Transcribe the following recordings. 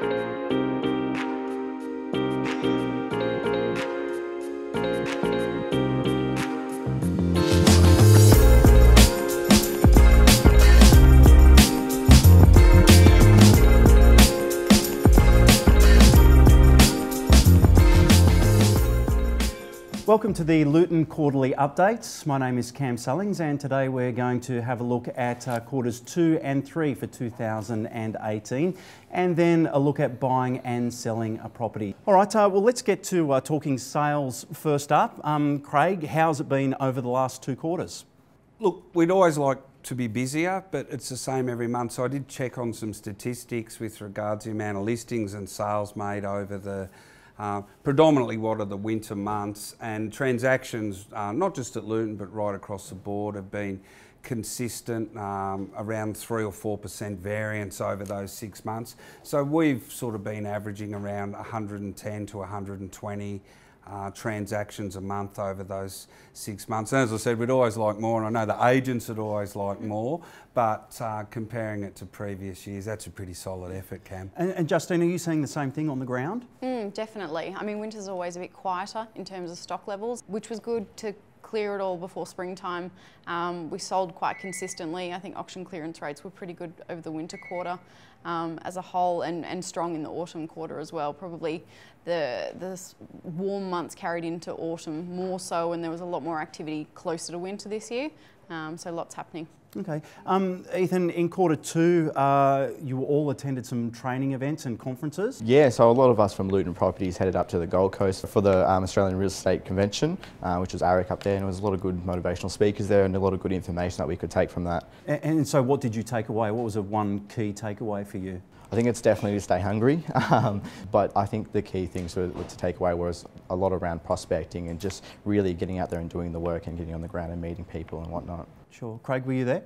thank you Welcome to the Luton Quarterly Updates. My name is Cam Sullings and today we're going to have a look at uh, quarters two and three for 2018 and then a look at buying and selling a property. All right, uh, well, let's get to uh, talking sales first up. Um, Craig, how's it been over the last two quarters? Look, we'd always like to be busier, but it's the same every month. So I did check on some statistics with regards to the amount of listings and sales made over the uh, predominantly what are the winter months and transactions, uh, not just at Luton but right across the board, have been consistent um, around 3 or 4% variance over those six months. So we've sort of been averaging around 110 to 120 uh, transactions a month over those six months. And as I said, we'd always like more, and I know the agents would always like more, but uh, comparing it to previous years, that's a pretty solid effort, Cam. And, and Justine, are you seeing the same thing on the ground? Mm, definitely. I mean, winter's always a bit quieter in terms of stock levels, which was good to clear it all before springtime. Um, we sold quite consistently. I think auction clearance rates were pretty good over the winter quarter um, as a whole and, and strong in the autumn quarter as well. Probably the, the warm months carried into autumn more so and there was a lot more activity closer to winter this year. Um, so lots happening. Okay. Um, Ethan, in quarter two, uh, you all attended some training events and conferences? Yeah, so a lot of us from Luton Properties headed up to the Gold Coast for the um, Australian Real Estate Convention, uh, which was AREC up there, and there was a lot of good motivational speakers there and a lot of good information that we could take from that. And, and so what did you take away? What was the one key takeaway for you? I think it's definitely to stay hungry, um, but I think the key things to, to take away was a lot around prospecting and just really getting out there and doing the work and getting on the ground and meeting people and whatnot. Sure. Craig, were you there?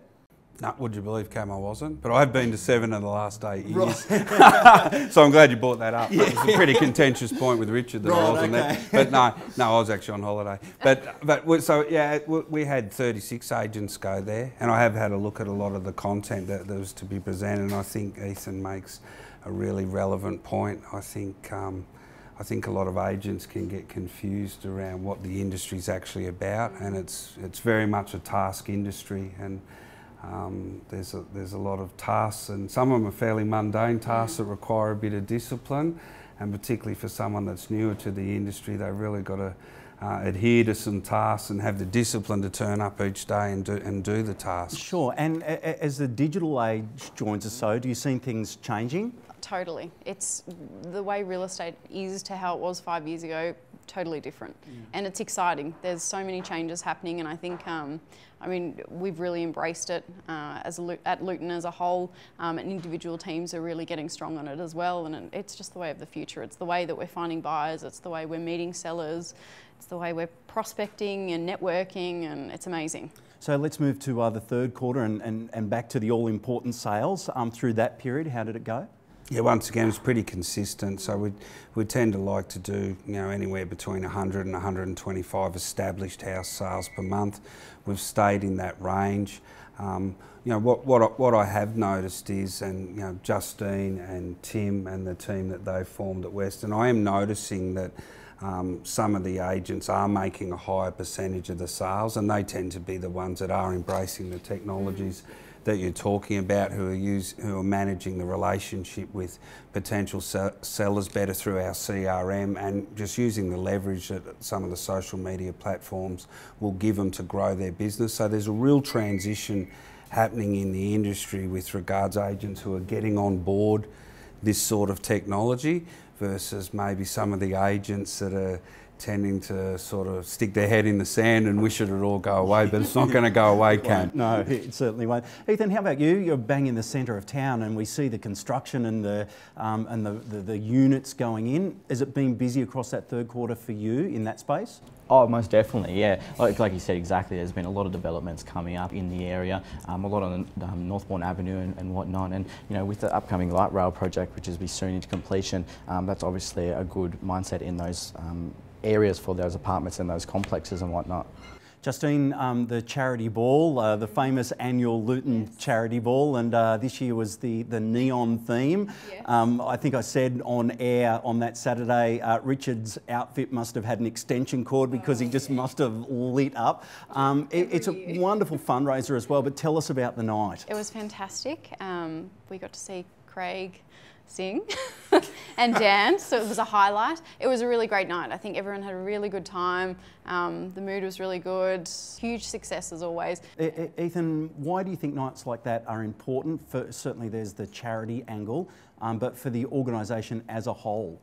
No, would you believe, Cam, I wasn't? But I've been to seven in the last eight years. Right. so I'm glad you brought that up. Yeah. It was a pretty contentious point with Richard that right, I wasn't okay. there. But no, no, I was actually on holiday. But but so yeah, we had 36 agents go there, and I have had a look at a lot of the content that, that was to be presented. And I think Ethan makes a really relevant point. I think. Um, I think a lot of agents can get confused around what the industry is actually about, and it's it's very much a task industry, and um, there's, a, there's a lot of tasks, and some of them are fairly mundane tasks that require a bit of discipline, and particularly for someone that's newer to the industry, they've really got to uh, adhere to some tasks and have the discipline to turn up each day and do, and do the tasks. Sure, and as the digital age joins us so, do you see things changing? Totally. It's the way real estate is to how it was five years ago, totally different. Mm. And it's exciting. There's so many changes happening, and I think, um, I mean, we've really embraced it uh, as a, at Luton as a whole, um, and individual teams are really getting strong on it as well. And it's just the way of the future. It's the way that we're finding buyers, it's the way we're meeting sellers, it's the way we're prospecting and networking, and it's amazing. So let's move to uh, the third quarter and, and, and back to the all important sales. Um, through that period, how did it go? Yeah, once again, it's pretty consistent. So we we tend to like to do you know anywhere between 100 and 125 established house sales per month. We've stayed in that range. Um, you know what what I, what I have noticed is, and you know Justine and Tim and the team that they've formed at Weston, I am noticing that. Um, some of the agents are making a higher percentage of the sales, and they tend to be the ones that are embracing the technologies that you're talking about who are use, who are managing the relationship with potential sellers better through our CRM and just using the leverage that some of the social media platforms will give them to grow their business. So there's a real transition happening in the industry with regards agents who are getting on board this sort of technology versus maybe some of the agents that are tending to sort of stick their head in the sand and wish it would all go away, but it's not going to go away, Cam. No, it certainly won't. Ethan, how about you? You're bang in the centre of town and we see the construction and the, um, and the, the, the, units going in. Has it been busy across that third quarter for you in that space? Oh, most definitely, yeah. Like, like you said, exactly. There's been a lot of developments coming up in the area, um, a lot on um, Northbourne Avenue and, and, whatnot. And you know, with the upcoming light rail project, which is be soon into completion, um, that's obviously a good mindset in those um, areas for those apartments and those complexes and whatnot. Justine, um, the charity ball, uh, the famous annual Luton Yes. charity ball, and uh, this year was the, the neon theme. Yes. Um, I think I said on air on that Saturday, uh, Richard's outfit must have had an extension cord because he just must have lit up. Um, it- it's a Oh, wonderful fundraiser as well, but tell us about the night. It was fantastic. Um, we got to see Craig sing and dance, so it was a highlight. It was a really great night. I think everyone had a really good time. Um, the mood was really good. Huge success as always. Ethan, why do you think nights like that are important? For certainly, there's the charity angle, um, but for the organisation as a whole.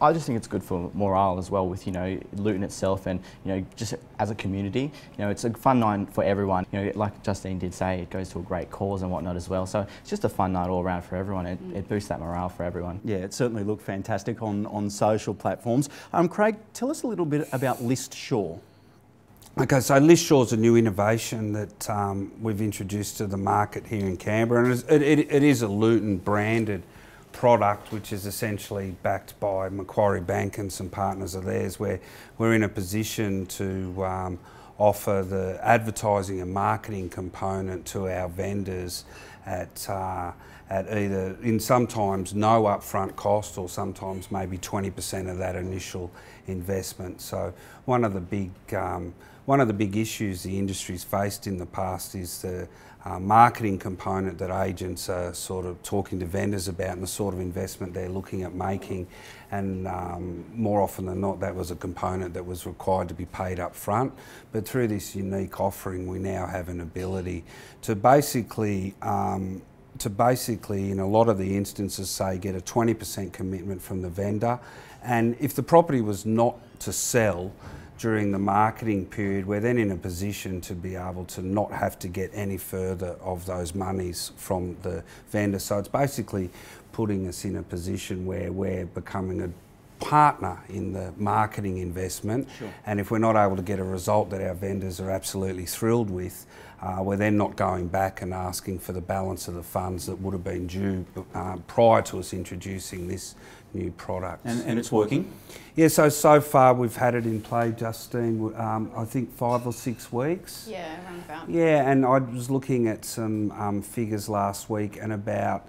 I just think it's good for morale as well with, you know, Luton itself and, you know, just as a community. You know, it's a fun night for everyone. You know, like Justine did say, it goes to a great cause and whatnot as well. So it's just a fun night all around for everyone. It, it boosts that morale for everyone. Yeah, it certainly looked fantastic on, on social platforms. Um, Craig, tell us a little bit about List Shore. Okay, so List Shore's a new innovation that um, we've introduced to the market here in Canberra, and it's- it, it, it is a Luton branded product, which is essentially backed by Macquarie Bank and some partners of theirs, where we're in a position to um, offer the advertising and marketing component to our vendors at uh, at either in sometimes no upfront cost or sometimes maybe 20% of that initial investment. So one of the big um, one of the big issues the industry's faced in the past is the uh, marketing component that agents are sort of talking to vendors about and the sort of investment they're looking at making. And um, more often than not, that was a component that was required to be paid up front. But through this unique offering, we now have an ability to basically um, to basically, in a lot of the instances, say get a 20% commitment from the vendor. And if the property was not to sell during the marketing period, we're then in a position to be able to not have to get any further of those monies from the vendor. So it's basically putting us in a position where we're becoming a partner in the marketing investment. And if we're not able to get a result that our vendors are absolutely thrilled with, uh, we're then not going back and asking for the balance of the funds that would have been due uh, prior to us introducing this new product. And, and it's working. yeah, so so far we've had it in play, Justine. Um, I think five or six weeks. Yeah, around about. Yeah, and I was looking at some um, figures last week, and about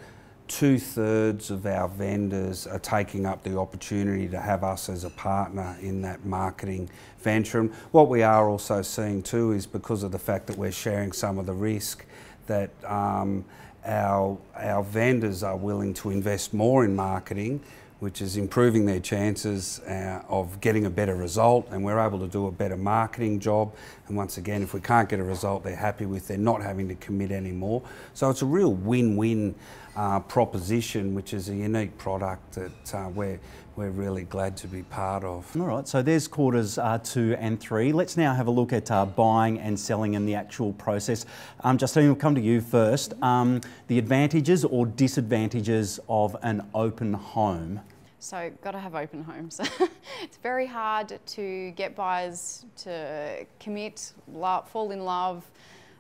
two thirds of our vendors are taking up the opportunity to have us as a partner in that marketing venture. And what we are also seeing too is because of the fact that we're sharing some of the risk, that um, our our vendors are willing to invest more in marketing which is improving their chances uh, of getting a better result, and we're able to do a better marketing job. And once again, if we can't get a result they're happy with, they're not having to commit anymore. So it's a real win-win uh, proposition, which is a unique product that uh, we're we're really glad to be part of. All right, so there's quarters uh, two and three. Let's now have a look at uh, buying and selling and the actual process. Um, Justine, we'll come to you first. Um, the advantages or disadvantages of an open home. So, got to have open homes. it's very hard to get buyers to commit, fall in love,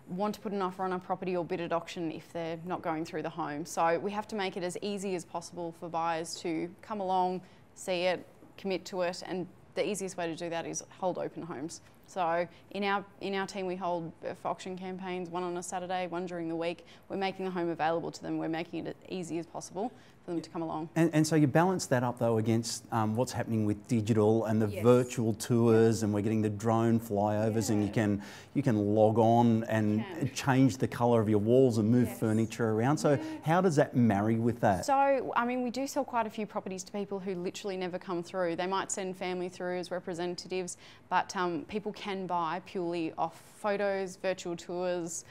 want to put an offer on a property or bid at auction if they're not going through the home. So, we have to make it as easy as possible for buyers to come along, see it, commit to it, and the easiest way to do that is hold open homes. So in our in our team we hold auction campaigns, one on a Saturday, one during the week. We're making the home available to them. We're making it as easy as possible for them to come along. And, and so you balance that up though against um, what's happening with digital and the Yes. virtual tours, and we're getting the drone flyovers, and you can you can log on and change the colour of your walls and move Yes. furniture around. So how does that marry with that? So, I mean, we do sell quite a few properties to people who literally never come through. They might send family through as representatives, but um, people can buy purely off photos, virtual tours,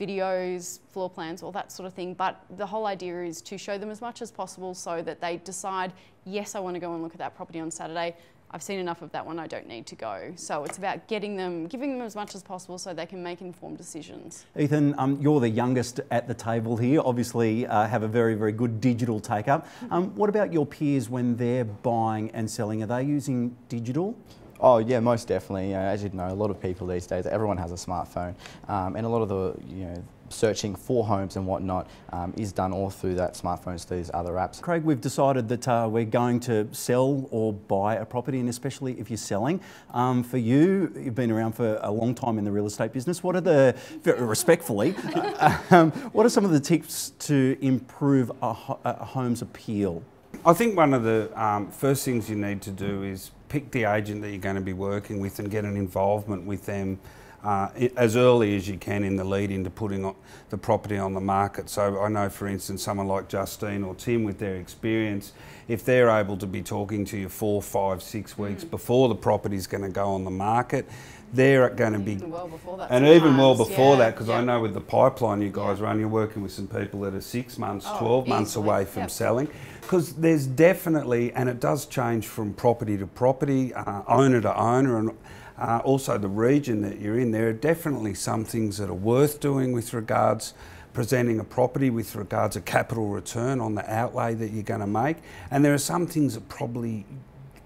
videos, floor plans, all that sort of thing. But the whole idea is to show them as much as possible so that they decide, yes, I want to go and look at that property on Saturday. I've seen enough of that one, I don't need to go. So it's about getting them, giving them as much as possible so they can make informed decisions. Ethan, um, you're the youngest at the table here. Obviously, uh, have a very, very good digital take up. Um, what about your peers when they're buying and selling? Are they using digital? Oh yeah, most definitely. You know, as you know, a lot of people these days, everyone has a smartphone, um, and a lot of the you know searching for homes and whatnot um, is done all through that smartphones, through these other apps. Craig, we've decided that uh, we're going to sell or buy a property, and especially if you're selling. Um, for you, you've been around for a long time in the real estate business. What are the, very respectfully, um, what are some of the tips to improve a, a home's appeal? I think one of the um, first things you need to do is pick the agent that you're going to be working with and get an involvement with them uh, as early as you can in the lead into putting the property on the market. So I know, for instance, someone like Justine or Tim with their experience, if they're able to be talking to you four, five, six weeks mm. before the property is going to go on the market, they're going to be well before that and even well before yeah. that because yeah. I know with the pipeline you guys yeah. run you're working with some people that are six months oh, 12 easily. months away from yep. selling because there's definitely and it does change from property to property uh, owner to owner and uh, also the region that you're in, there are definitely some things that are worth doing with regards presenting a property with regards to capital return on the outlay that you're going to make. And there are some things that probably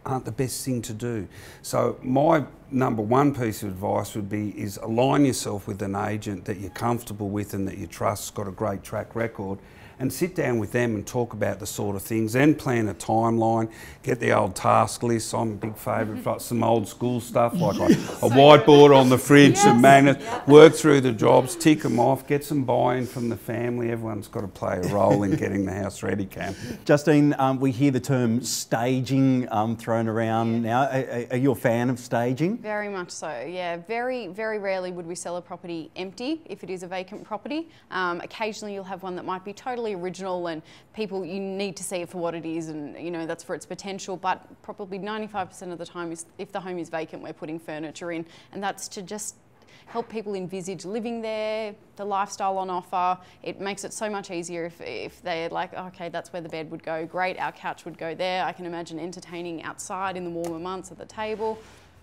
aren't the best thing to do. So my number one piece of advice would be is align yourself with an agent that you're comfortable with and that you trust's got a great track record and sit down with them and talk about the sort of things and plan a timeline, get the old task list. I'm a big favourite for some old school stuff like a, a whiteboard on the fridge, yes. some magnets, work through the jobs, tick them off, get some buy-in from the family. Everyone's got to play a role in getting the house ready, Cam. Justine, um, we hear the term staging um, thrown around yeah. now. Are, are you a fan of staging? Very much so, yeah. Very, very rarely would we sell a property empty if it is a vacant property. Um, occasionally you'll have one that might be totally original and people, you need to see it for what it is and you know, that's for its potential. But probably 95% of the time is if the home is vacant, we're putting furniture in and that's to just help people envisage living there, the lifestyle on offer. It makes it so much easier if, if they're like, okay, that's where the bed would go. Great, our couch would go there. I can imagine entertaining outside in the warmer months at the table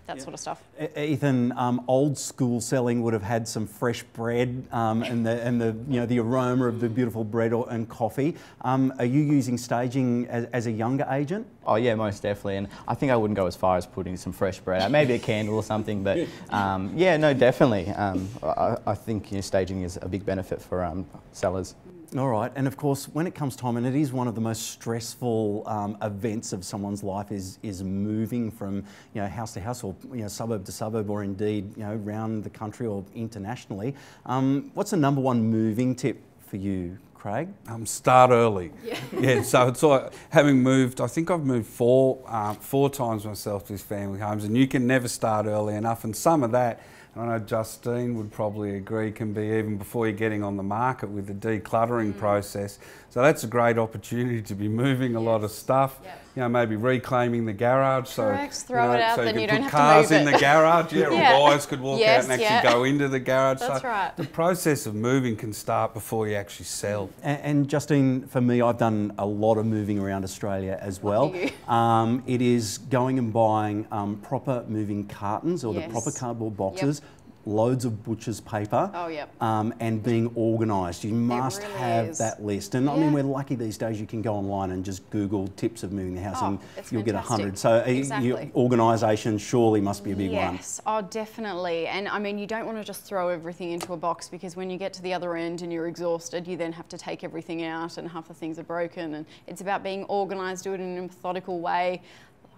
that yeah. sort of stuff. Ethan, um, old school selling would have had some fresh bread um, and the and the you know the aroma of the beautiful bread or, and coffee. Um, are you using staging as, as, a younger agent? Oh yeah, most definitely. And I think I wouldn't go as far as putting some fresh bread out, maybe a candle or something. But um, yeah, no, definitely. Um, I, I, think you know, staging is a big benefit for um, sellers. All right, and of course, when it comes time, and it is one of the most stressful um, events of someone's life, is is moving from you know house to house, or you know suburb to suburb, or indeed you know around the country or internationally. Um, what's the number one moving tip for you, Craig? Um, start early. Yeah. yeah. So it's like having moved. I think I've moved four uh, four times myself to these family homes, and you can never start early enough. And some of that I know Justine would probably agree can be even before you're getting on the market with the decluttering mm. process. So that's a great opportunity to be moving a yes. lot of stuff. Yep. You know, maybe reclaiming the garage. Correct. So throw you know, it out, so then you, you can don't put cars in the garage. Yeah, yeah. or guys could walk yes, out and actually yeah. go into the garage. That's so right. The process of moving can start before you actually sell. And, and Justine, for me, I've done a lot of moving around Australia as well. Um, it is going and buying um, proper moving cartons or yes. the proper cardboard boxes. Yep loads of butcher's paper oh, yep. um, and being organised. You must really have is. that list. And yeah. I mean, we're lucky these days you can go online and just Google tips of moving the house oh, and you'll fantastic. get a hundred. So uh, exactly. organisation surely must be a big yes. one. Yes, oh definitely. And I mean, you don't want to just throw everything into a box because when you get to the other end and you're exhausted, you then have to take everything out and half the things are broken. And it's about being organised, do it in a methodical way.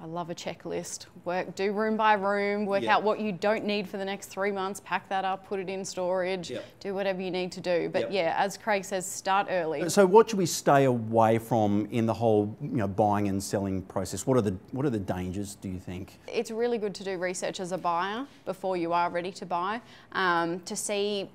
I love a checklist. Work, do room by room, work yep. out what you don't need for the next three months, pack that up, put it in storage, yep. do whatever you need to do. But yep. yeah, as Craig says, start early. So what should we stay away from in the whole you know, buying and selling process? What are the what are the dangers, do you think? It's really good to do research as a buyer before you are ready to buy, um, to see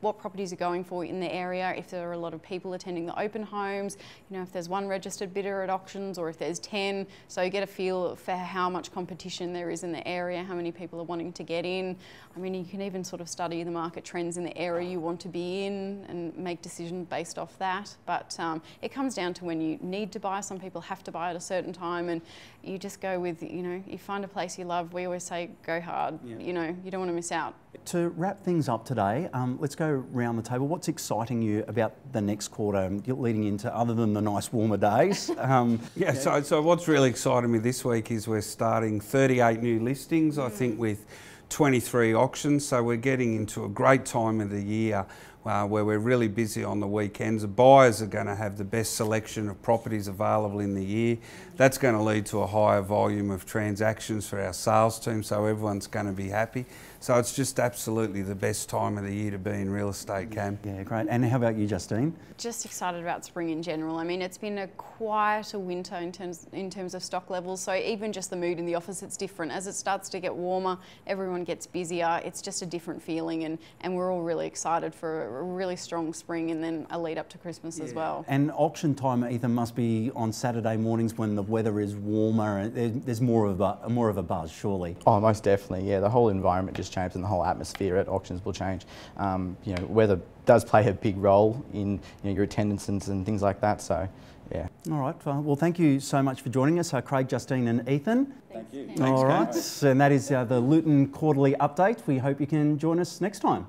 what properties are going for in the area, if there are a lot of people attending the open homes, you know, if there's one registered bidder at auctions or if there's 10, so you get a feel feel for how much competition there is in the area, how many people are wanting to get in. I mean, you can even sort of study the market trends in the area you want to be in and make decisions based off that. But um, it comes down to when you need to buy. Some people have to buy at a certain time, and you just go with, you know, you find a place you love. We always say, go hard. Yeah. You know, you don't want to miss out. To wrap things up today, um, let's go round the table. What's exciting you about the next quarter, leading into other than the nice warmer days? Um, yeah, yeah, So, so what's really exciting me this week is we're starting 38 new listings, I think, with 23 auctions. So we're getting into a great time of the year uh, where we're really busy on the weekends. The buyers are going to have the best selection of properties available in the year. That's going to lead to a higher volume of transactions for our sales team, so everyone's going to be happy. So it's just absolutely the best time of the year to be in real estate, Cam. Yeah, great. And how about you, Justine? Just excited about spring in general. I mean, it's been a quieter winter in terms in terms of stock levels. So even just the mood in the office, it's different. As it starts to get warmer, everyone gets busier. It's just a different feeling, and and we're all really excited for a really strong spring and then a lead up to Christmas yeah. as well. And auction time, Ethan, must be on Saturday mornings when the weather is warmer and there's more of a more of a buzz, surely. Oh, most definitely. Yeah, the whole environment just changes and the whole atmosphere at auctions will change. Um, you know, weather does play a big role in you know, your attendance and, and, things like that. So, yeah. All right. Well, thank you so much for joining us, uh, Craig, Justine, and Ethan. Thank you. Thanks, All right. And that is uh, the Luton Quarterly Update. We hope you can join us next time.